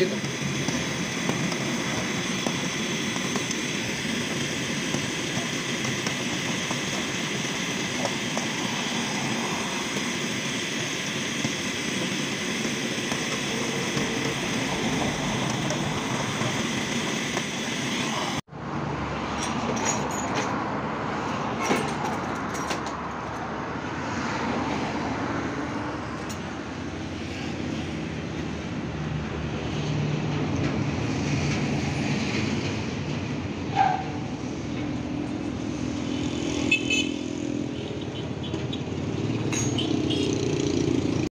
Где там?